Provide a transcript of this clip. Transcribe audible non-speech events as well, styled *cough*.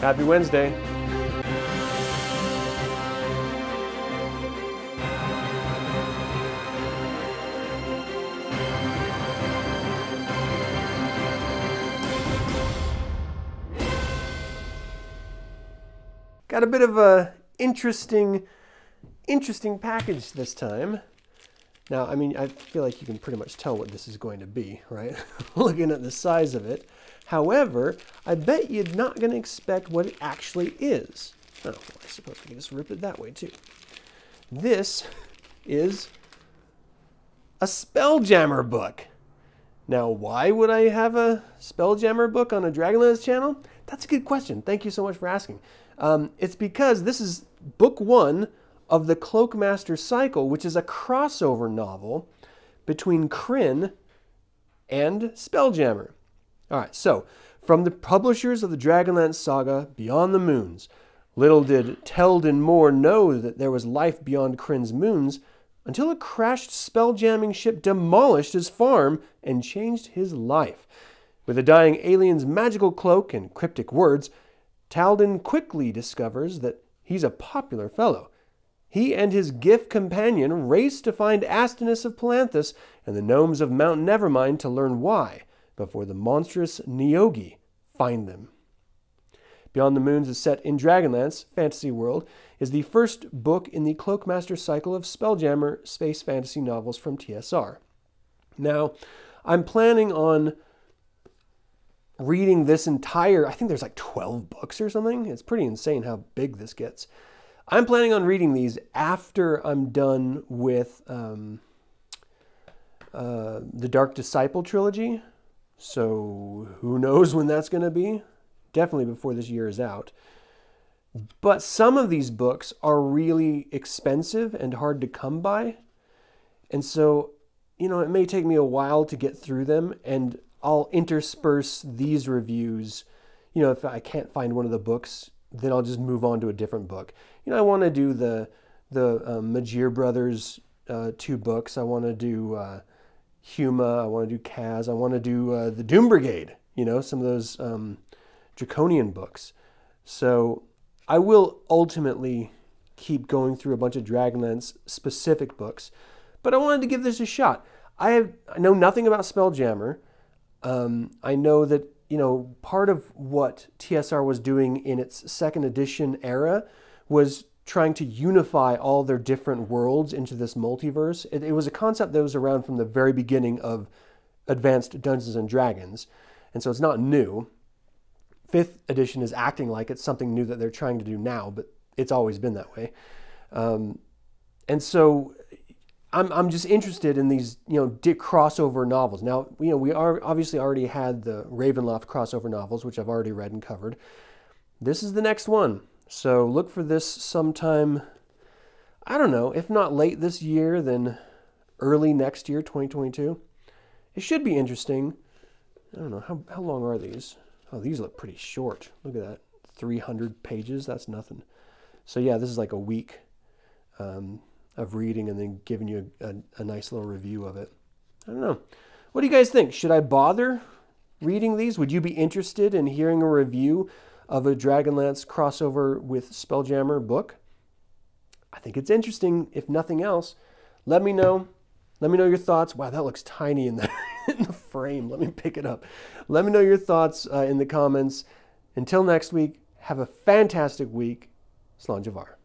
Happy Wednesday. Got a bit of a interesting, interesting package this time. Now, I mean, I feel like you can pretty much tell what this is going to be, right? *laughs* Looking at the size of it. However, I bet you're not going to expect what it actually is. Oh, well, I suppose we can just rip it that way too. This is a Spelljammer book. Now, why would I have a Spelljammer book on a Dragonlance channel? That's a good question. Thank you so much for asking. Um, it's because this is book one of the Cloakmaster Cycle, which is a crossover novel between Krynn and Spelljammer. All right, so from the publishers of the Dragonlance saga Beyond the Moons, little did Teldin Moore know that there was life beyond Krynn's moons until a crashed spelljamming ship demolished his farm and changed his life. With a dying alien's magical cloak and cryptic words, Teldin quickly discovers that he's a popular fellow. He and his giff companion race to find Astinus of Palanthas and the gnomes of Mount Nevermind to learn why, before the monstrous Neogi find them. Beyond the Moons is set in Dragonlance, fantasy world, is the first book in the Cloakmaster cycle of Spelljammer space fantasy novels from TSR. Now, I'm planning on reading this entire, I think there's like 12 books or something. It's pretty insane how big this gets. I'm planning on reading these after I'm done with um, uh, the Dark Disciple trilogy. So who knows when that's going to be? Definitely before this year is out. But some of these books are really expensive and hard to come by. And so, you know, it may take me a while to get through them. And I'll intersperse these reviews. You know, if I can't find one of the books, then I'll just move on to a different book. You know, I want to do the the um, Majere brothers uh, two books. I want to do uh, Huma. I want to do Kaz. I want to do uh, the Doom Brigade. You know, some of those um, draconian books. So I will ultimately keep going through a bunch of Dragonlance specific books, but I wanted to give this a shot. I have I know nothing about Spelljammer. Um, I know that you know part of what TSR was doing in its second edition era was trying to unify all their different worlds into this multiverse. It, it was a concept that was around from the very beginning of Advanced Dungeons and Dragons, and so it's not new. Fifth edition is acting like it's something new that they're trying to do now, but it's always been that way. Um, and so I'm, I'm just interested in these, you know, Dick crossover novels. Now, you know, we are obviously already had the Ravenloft crossover novels, which I've already read and covered. This is the next one. So look for this sometime, I don't know, if not late this year, then early next year, 2022. It should be interesting. I don't know, how, how long are these? Oh, these look pretty short. Look at that. 300 pages, that's nothing. So yeah, this is like a week. Um, of reading and then giving you a, a, a nice little review of it. I don't know. What do you guys think? Should I bother reading these? Would you be interested in hearing a review of a Dragonlance crossover with Spelljammer book? I think it's interesting, if nothing else. Let me know. Let me know your thoughts. Wow, that looks tiny in the, *laughs* in the frame. Let me pick it up. Let me know your thoughts uh, in the comments. Until next week, have a fantastic week. Slán Javar.